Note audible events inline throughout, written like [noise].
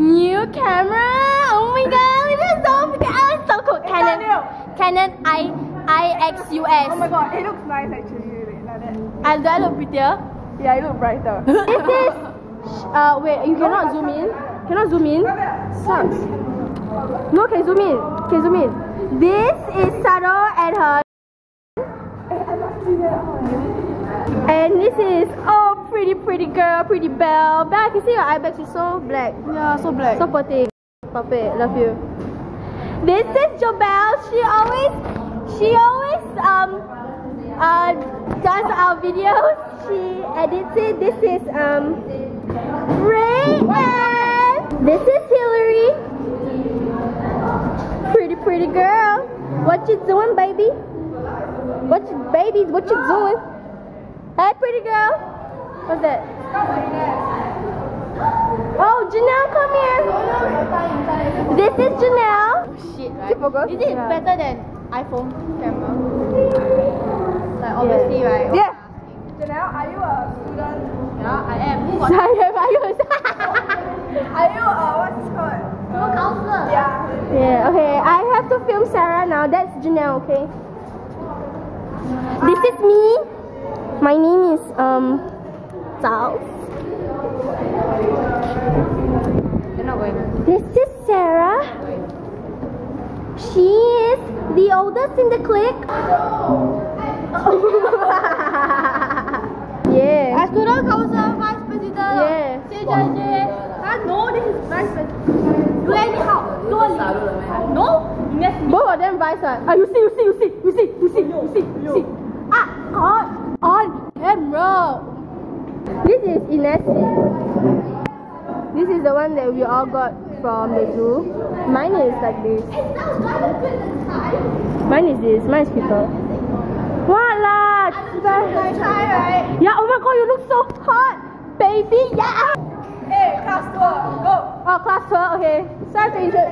new camera. Oh my god, is so oh, so cool. Canon, Canon I IXUS. Oh my god, it looks nice actually. Like that. And do I look prettier? Yeah, it looks brighter. [laughs] This is. Uh, wait, you cannot zoom in. Cannot zoom in. Sucks. No, can zoom in. Can zoom in. This is Saro and her. And this is oh pretty pretty girl, pretty belle. Belle, I can see your eye bags is so black. yeah, so black. So poor Puppet, love you. This is Jobelle. She always, she always um uh does our videos. She edits it. This is um Ray and this is Hillary. Pretty pretty girl. What you doing, baby? What you baby? What you doing? Hey, pretty girl. What's that? Oh, Janelle, come here. This is Janelle. Oh, Shit, right? Keep. Is it Yeah. better than iPhone camera? Like obviously, right? Yeah. Janelle, are you a student? Yeah, I am. Who got Sorry, are you? Are you a [laughs] what's it called? who counselor? Yeah. yeah, okay. I have to film Sarah now. That's Janelle, okay? This is me. My name is um Jo. You're not going. This is Sarah. She is the oldest in the clique. [laughs] yeah. A student council vice president. Yeah. Ah, no, this is vice president. Do anyhow. Do anyhow. No? Both of them vice? Ah, you see, you see, you see, you see, you see, you see, you see. Ah, on, on camera. This is Inesi. This is the one that we all got from the zoo. Mine is like this. Mine is this. Mine is people. What lah? Yeah, oh my god, you look so hot, baby. Yeah. Hey, class tour, go. Oh, class tour. Okay. So I have to intro.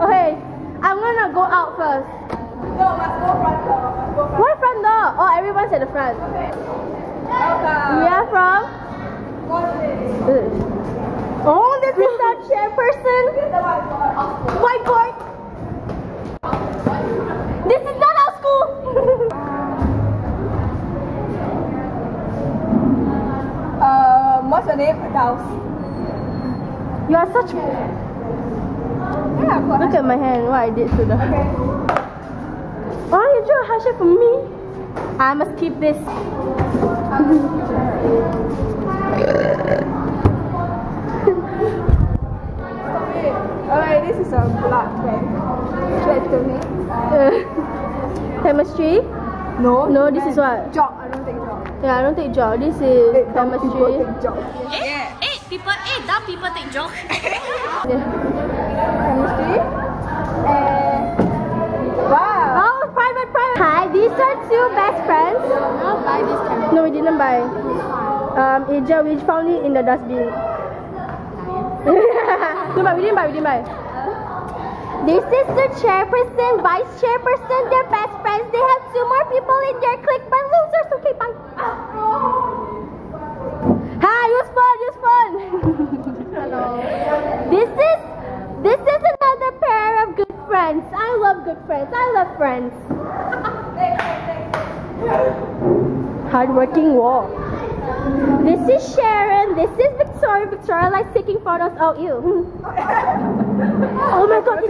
Okay. I'm gonna go out first. No, must go front door. Must go front Why front door? Oh, everyone's at the front. Welcome. We are from. What's this? Oh, this is our chairperson. Whiteboard. This is not our school. [laughs] Um, what's your name? Daus. you are such. Yeah, Look at my hand. What I did to the. Okay. Oh, you drew a heart shape for me. I must keep this. [laughs] Alright, this is a blood pen. Should I film? Uh, chemistry. No. No, this is what? Job. I don't think job. Yeah, I don't take job. This is Hey, dumb people chemistry. take job. Eh, eh, people, eh, dumb people take joke. Yeah. [laughs] Chemistry. And wow. Oh, private, private. Hi, these are two best friends. I'll buy this camera. No, we didn't buy. Um, Asia, we found it in the dustbin. [laughs] no, but we didn't buy, we didn't buy. This is the chairperson, vice chairperson, they're best friends. They have two more people in their clique, but losers. Okay, bye. Hi, use phone, use phone. Hello. [laughs] This is this is another pair of good friends. I love good friends. I love friends. [laughs] Hardworking wall. This is Sharon. This is Victoria. Victoria likes taking photos. Oh, you. [laughs] oh my god.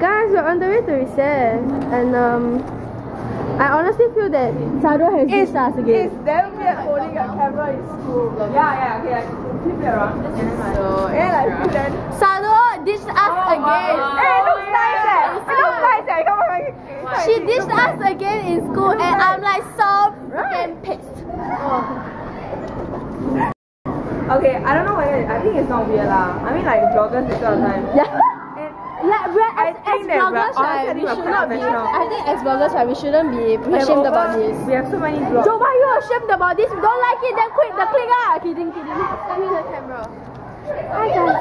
Guys, we're on the way to recess. And um, I honestly feel that Sado has It's, ditched us it's again. damn weird holding a camera in school. Yeah, yeah, okay, like flip it around. So, Yeah, like put that. Sado ditched us again. Hey, it looks nice eh. It looks nice eh. Come on, come on. She ditched us again in school and I'm like so freaking pissed. Okay, I don't know why I think it's not weird lah. I mean like vloggers this all the time. Yeah. Yeah, we're, as, as vloggers, right, we should not be. I think as vloggers, right, we shouldn't be we ashamed over- about this. We have so many vlogs. So why are you ashamed about this? You don't like it, then quit the click ah. Kidding, kidding. send me the camera. Hi guys.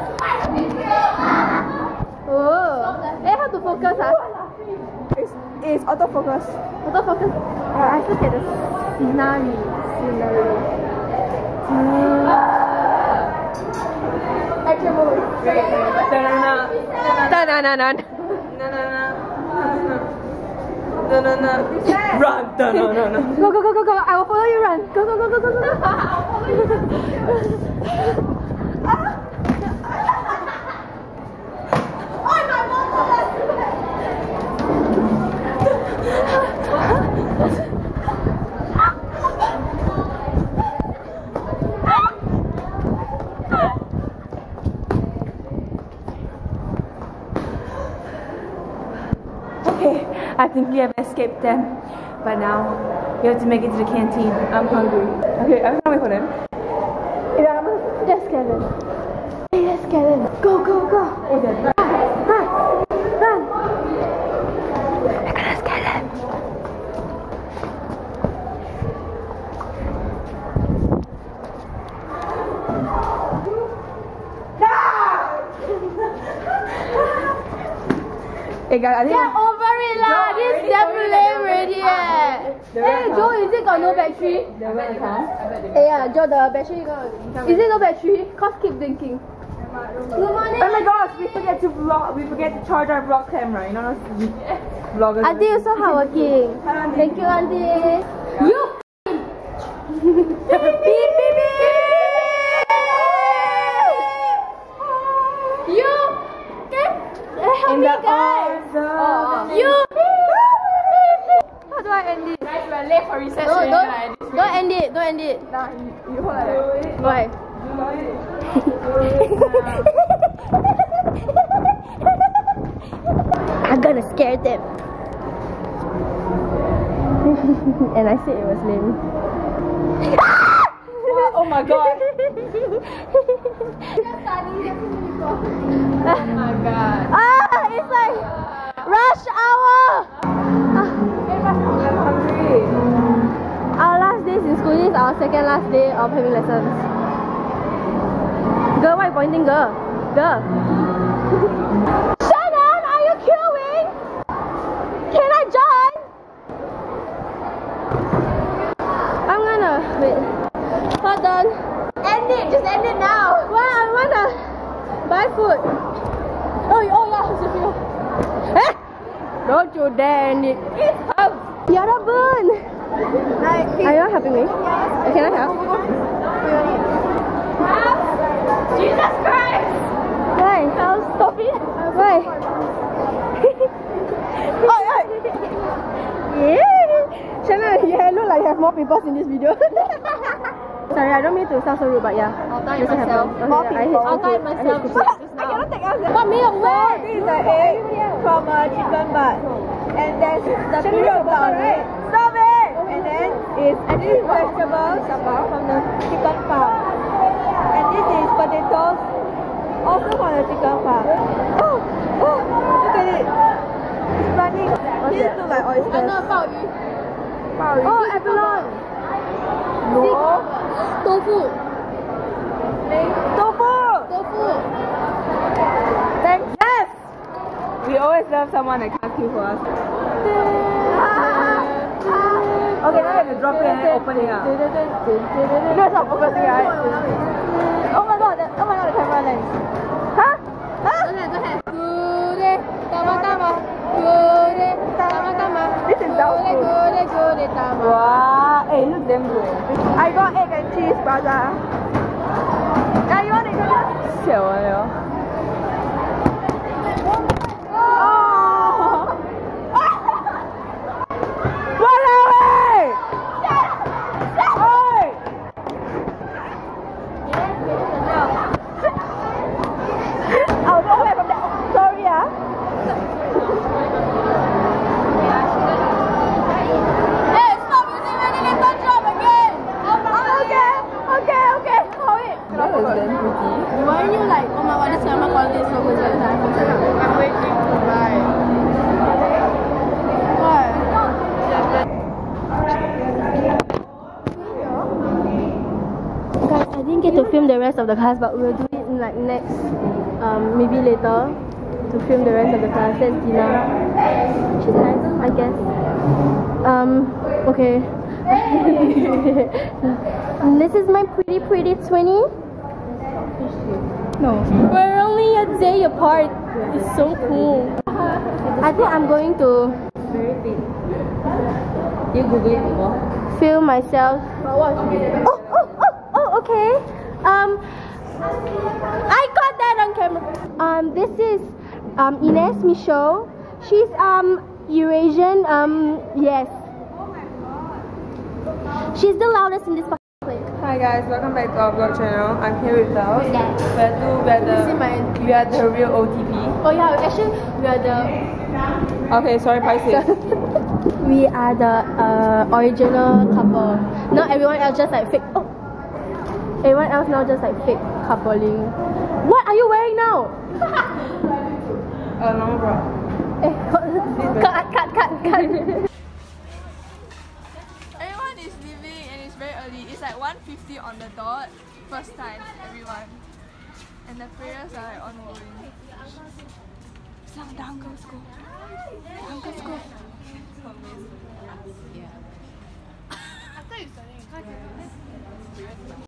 Oh. Eh, how to focus ah? It's, it's autofocus. Autofocus. Uh, I look at the scenery. Scenery. Extra move. Da-na-na. Da-na-na-na. Na-na-na. Da-na-na. Run. Da-na-na-na. Go, go, go, go, go. I will follow you, run. Go, go, go, go, go, go. [laughs] Okay, I think we have escaped them. But now, we have to make it to the canteen. I'm hungry. Okay, I'm gonna wait for them. Just get in. Just get in. Go, go, go. Gonna. Hey guys, I think Get over it lah. This is damn lame already eh. Hey Joe, is it got no battery? they're gonna. Hey yeah, Joe, the battery got. Is it no battery? Cause keep blinking. Good morning. Oh my gosh, we forget to vlog. We forget to charge our vlog camera. You know those [laughs] vloggers. Auntie, you so hardworking. Thank you, Auntie. You. beep beep beep. You. Get. Help In me, the guys. arms of You. How do I end it? Guys, we're late for recess. Don't, already, don't, like this. don't end it. Don't end it. Nah, you, you hold that. Why? [laughs] I'm gonna scare them. [laughs] and I said it was lame. [laughs] Oh my god. Oh my god. ah, it's like rush hour. Our second last day of having lessons. Girl, why you pointing, girl? Girl. [laughs] Shannon, are you queuing? Can I join? I'm gonna wait. Hold on. End it. Just end it now. Why? I wanna buy food. Oh, oh yeah, Sophia. [laughs] Eh? Don't you dare end it. It's a boon. Are you helping me? Can I help? Jesus Christ! Why? Stop it. Why? [laughs] oh, yeah. yeah. Shanna, you look like you have more pimples in this video. [laughs] Sorry, I don't mean to sound so rude, but yeah. I'll tie That's myself. Okay, yeah, I hate I'll tie stupid. I myself. stupid. [laughs] just now. take us. What me away? This is the egg from a chicken butt. And then the period butt, right? It! is and this is vegetables from the chicken farm. And this is potatoes also from the chicken farm. Oh, oh, look at it. It's running. This is like oysters. Oh, abalone. No. Tofu. Tofu. Tofu. Thank you. Yes! We always love someone that comes here for us. Okay, now you have to drop it and then open it up. You know it's not focusing, right? Oh my god, the, oh my god, the camera lens. Huh? Huh? 对对对，咕嘞，大妈大妈，咕嘞，大妈大妈， This is 咕 dog 嘞 food. 咕嘞咕嘞大妈。 Wow, hey, it looks damn good. I got egg and cheese, brother. Yeah, you want it? Siao ah, yo. Oh! Film the rest of the class, but we'll do it in like next, um, maybe later, to film the rest of the class. That's Dina. She's nice, I guess. Um, okay. [laughs] this is my pretty, pretty twinny. No. We're only a day apart. It's so cool. I think I'm going to Very big. You Google it before? film myself. Oh, oh, oh, oh, okay. Um, I got that on camera. Um, this is um, Ines Michaud. She's um Eurasian. Um, yes. She's the loudest in this fucking place. Hi guys, welcome back to our vlog channel. I'm here with Laos. Yes. We are two, we are the, This is my- we are the real OTP. Oh yeah, actually we are the Okay, sorry, Pisces. [laughs] we are the uh, original couple. Not everyone else just like fake. Oh, everyone else now just like fake coupling. What are you wearing now? uh, no, bro. Eh, cut, cut, cut, cut. Everyone is leaving and it's very early. It's like 1.50 on the dot. First time, everyone. And the prayers are like ongoing. Some down girls go. Down girls go. Yeah. [laughs]